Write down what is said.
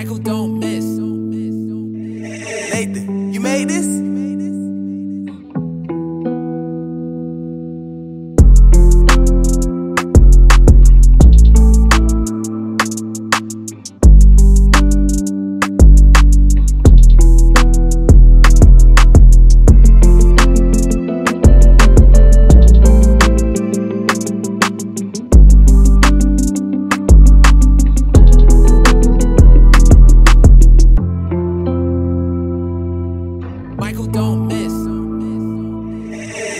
Michael don't miss. Nathan?